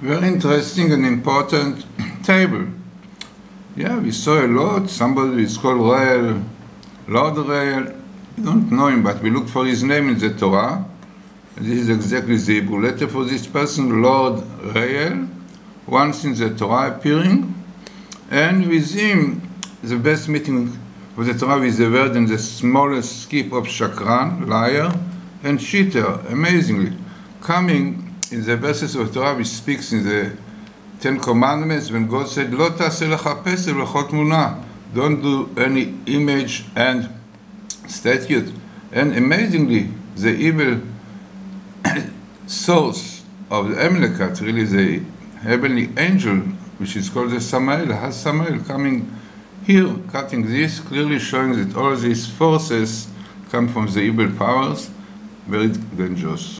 very interesting and important table. Yeah, we saw a lot. Somebody is called Rayel, Lord Rayel. We don't know him, but we look for his name in the Torah. This is exactly the Hebrew letter for this person, Lord Rayel, once in the Torah appearing. And with him, the best meeting of the Torah with the word in the smallest skip of shakran, liar, and cheater, amazingly. Coming in the verses of Torah which speaks in the Ten Commandments when God said, Lo don't do any image and statue. And amazingly, the evil source of the Amalekite, really the heavenly angel, which is called the Samael, has Samael coming here, cutting this, clearly showing that all these forces come from the evil powers, very dangerous.